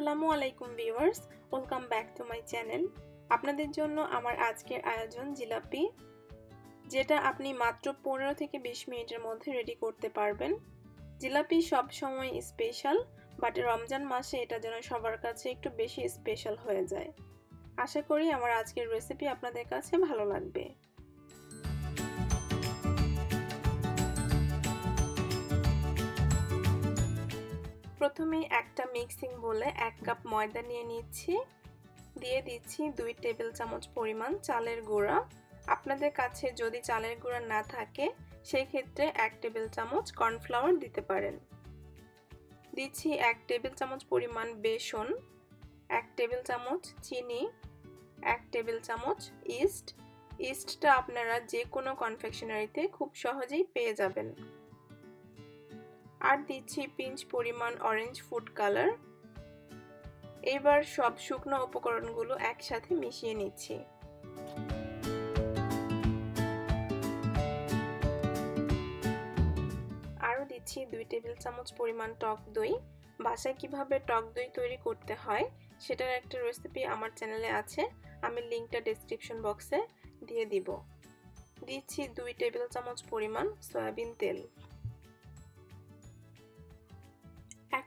আসসালামু আলাইকুম viewers, welcome back to my channel. আপনাদের জন্য আমার আজকের আয়োজন জিলাপি, যেটা আপনি মাত্র পনেরো থেকে বিশ মিনিটের মধ্যে রেডি করতে পারবেন। জিলাপি সব সময় স্পেশাল বাট রমজান মাসে এটা যেন সবার কাছে একটু বেশি স্পেশাল হয়ে যায়। আশা করি আমার আজকের রেসিপি আপনাদের কাছে ভালো লাগবে। প্রথমে একটা মিক্সিং বলে এক কাপ ময়দা নিয়ে নিচ্ছি। দিয়ে দিচ্ছি দুই টেবিল চামচ পরিমাণ চালের গুঁড়া। আপনাদের কাছে যদি চালের গুঁড়া না থাকে, সেই ক্ষেত্রে এক টেবিল চামচ কর্নফ্লাওয়ার দিতে পারেন। দিচ্ছি এক টেবিল চামচ পরিমাণ বেসন, এক টেবিল চামচ চিনি, এক টেবিল চামচ ইস্ট। ইস্টটা আপনারা যে কোনো কনফেকশনারিতে খুব সহজেই পেয়ে যাবেন। আর দিচ্ছি পিঞ্চ পরিমাণ অরেঞ্জ ফুড কালার এবার সব শুকনো উপকরণগুলো একসাথে মিশিয়ে নিচ্ছি। আরও দিচ্ছি দুই টেবিল চামচ পরিমাণ টক দই। বাসায় কীভাবে টক দই তৈরি করতে হয় সেটার একটা রেসিপি আমার চ্যানেলে আছে। আমি লিঙ্কটা ডিসক্রিপশন বক্সে দিয়ে দিব। দিচ্ছি দুই টেবিল চামচ পরিমাণ সয়াবিন তেল।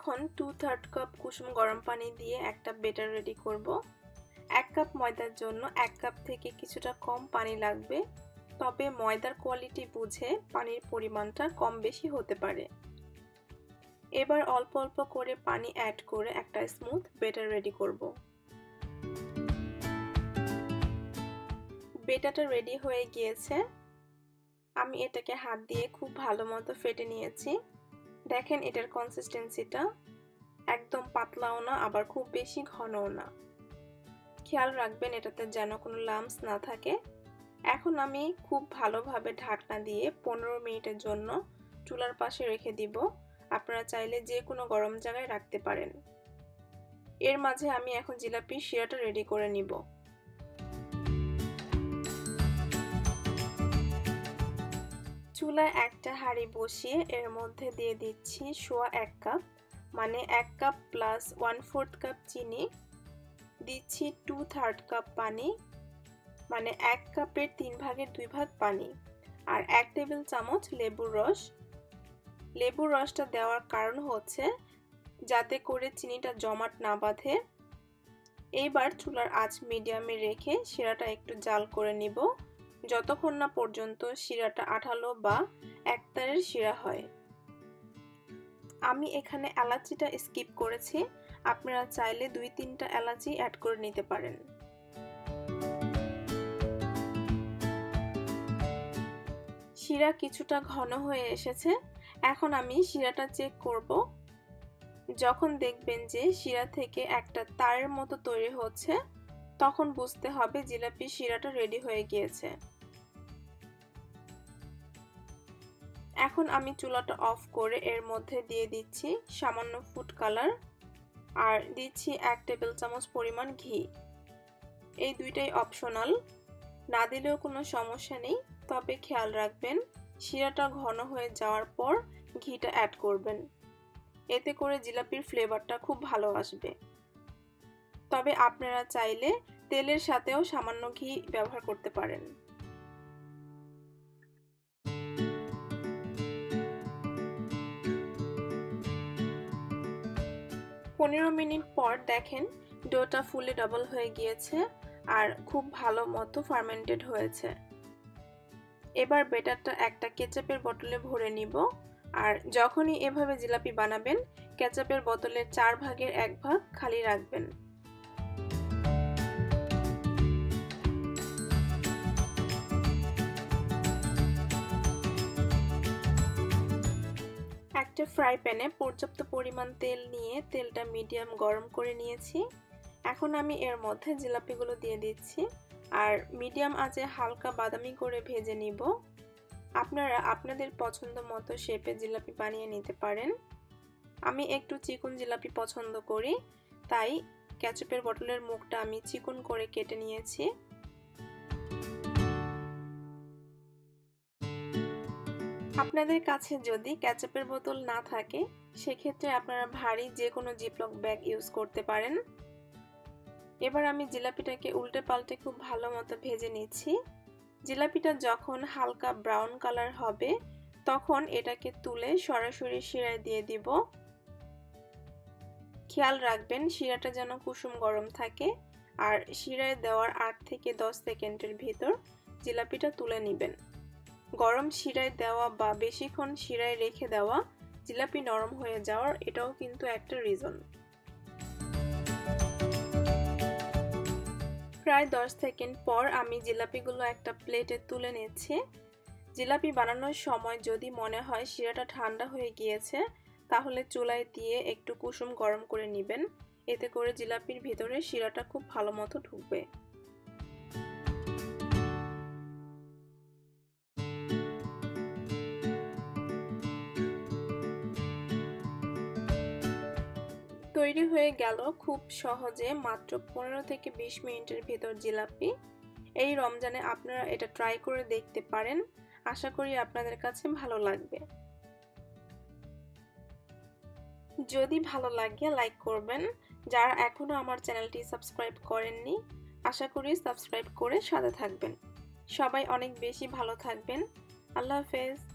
এখন টু থার্ড কাপ কুসুম গরম পানি দিয়ে একটা বেটার রেডি করব। এক কাপ ময়দার জন্য এক কাপ থেকে কিছুটা কম পানি লাগবে, তবে ময়দার কোয়ালিটি বুঝে পানির পরিমাণটা কম বেশি হতে পারে। এবার অল্প অল্প করে পানি অ্যাড করে একটা স্মুথ বেটার রেডি করব। বেটাটা রেডি হয়ে গিয়েছে। আমি এটাকে হাত দিয়ে খুব ভালো মতো ফেটে নিয়েছি। দেখেন এটার কনসিস্টেন্সিটা একদম পাতলাও না, আবার খুব বেশি ঘনও না। খেয়াল রাখবেন এটাতে যেন কোনো লামস না থাকে। এখন আমি খুব ভালোভাবে ঢাকনা দিয়ে পনেরো মিনিটের জন্য চুলার পাশে রেখে দিব। আপনারা চাইলে যে কোনো গরম জায়গায় রাখতে পারেন। এর মাঝে আমি এখন জিলাপি শিরাটা রেডি করে নিব। চুলায় একটা হাঁড়ি বসিয়ে এর মধ্যে দিয়ে দিচ্ছি সোয়া এক কাপ মানে এক cup plus one fourth cup চিনি, দিচ্ছি টু থার্ড কাপ পানি মানে এক কাপের তিন ভাগের দুই ভাগ পানি আর এক টেবিল চামচ লেবুর রস। লেবুর রসটা দেওয়ার কারণ হচ্ছে যাতে করে চিনিটা জমাট না বাঁধে। এইবার চুলার আঁচ মিডিয়ামে রেখে শিরাটা একটু জাল করে নিব। যতক্ষণ না পর্যন্ত শিরাটা আঠালো বা একতারের শিরা হয়। আমি এখানে এলাচিটা স্কিপ করেছি, আপনারা চাইলে দুই তিনটা এলাচি অ্যাড করে নিতে পারেন। শিরা কিছুটা ঘন হয়ে এসেছে, এখন আমি শিরাটা চেক করব। যখন দেখবেন যে শিরা থেকে একটা তারের মতো তৈরি হচ্ছে, তখন বুঝতে হবে জিলাপি শিরাটা রেডি হয়ে গিয়েছে। এখন আমি চুলাটা অফ করে এর মধ্যে দিয়ে দিচ্ছি সামান্য ফুড কালার আর দিচ্ছি এক টেবিল চামচ পরিমাণ ঘি। এই দুইটাই অপশনাল না দিলেও কোনো সমস্যা নেই, তবে খেয়াল রাখবেন, শিরাটা ঘন হয়ে যাওয়ার পর ঘিটা অ্যাড করবেন। এতে করে জিলাপির ফ্লেভারটা খুব ভালো আসবে। তবে আপনারা চাইলে তেলের সাথেও সামান্য ঘি ব্যবহার করতে পারেন। পনেরো মিনিট পর দেখেন ডোটা ফুলে ডবল হয়ে গিয়েছে আর খুব ভালো মতো ফার্মেন্টেড হয়েছে। এবার বেটারটা একটা কেচাপের বোতলে ভরে নিব আর যখনই এভাবে জিলাপি বানাবেন কেচাপের বোতলের চার ভাগের এক ভাগ খালি রাখবেন। একটা ফ্রাই প্যানে পর্যাপ্ত পরিমাণ তেল নিয়ে তেলটা মিডিয়াম গরম করে নিয়েছি। এখন আমি এর মধ্যে জিলাপিগুলো দিয়ে দিচ্ছি আর মিডিয়াম আঁচে হালকা বাদামি করে ভেজে নিব। আপনারা আপনাদের পছন্দ মতো শেপে জিলাপি বানিয়ে নিতে পারেন। আমি একটু চিকন জিলাপি পছন্দ করি, তাই ক্যাচপের বটলের মুখটা আমি চিকন করে কেটে নিয়েছি। আপনাদের কাছে যদি ক্যাচাপের বোতল না থাকে, সেক্ষেত্রে আপনারা ভারী যে কোনো জিপলক ব্যাগ ইউজ করতে পারেন। এবার আমি জিলাপিটাকে উল্টে পাল্টে খুব ভালো মতো ভেজে নিচ্ছি। জিলাপিটা যখন হালকা ব্রাউন কালার হবে, তখন এটাকে তুলে সরাসরি শিরায় দিয়ে দিব। খেয়াল রাখবেন, শিরাটা যেন কুসুম গরম থাকে। আর শিরায় দেওয়ার আট থেকে দশ সেকেন্ডের ভিতর জিলাপিটা তুলে নেবেন। গরম শিরায় দেওয়া বা বেশিক্ষণ শিরায় রেখে দেওয়া জিলাপি নরম হয়ে যাওয়ার এটাও কিন্তু একটা রিজন প্রায় দশ সেকেন্ড পর আমি জিলাপিগুলো একটা প্লেটে তুলে নিচ্ছি। জিলাপি বানানোর সময় যদি মনে হয় শিরাটা ঠান্ডা হয়ে গিয়েছে, তাহলে চুলায় দিয়ে একটু কুসুম গরম করে নেবেন। এতে করে জিলাপির ভিতরে শিরাটা খুব ভালো মতো ঢুকবে। তৈরি হয়ে গেল খুব সহজে মাত্র পনেরো থেকে বিশ মিনিটের ভেতর জিলাপি। এই রমজানে আপনারা এটা ট্রাই করে দেখতে পারেন। আশা করি আপনাদের কাছে ভালো লাগবে। যদি ভালো লাগে লাইক করবেন। যারা এখনও আমার চ্যানেলটি সাবস্ক্রাইব করেননি, আশা করি সাবস্ক্রাইব করে সাথে থাকবেন। সবাই অনেক বেশি ভালো থাকবেন। আল্লাহ হাফেজ।